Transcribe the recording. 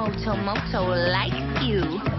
moto moto like you.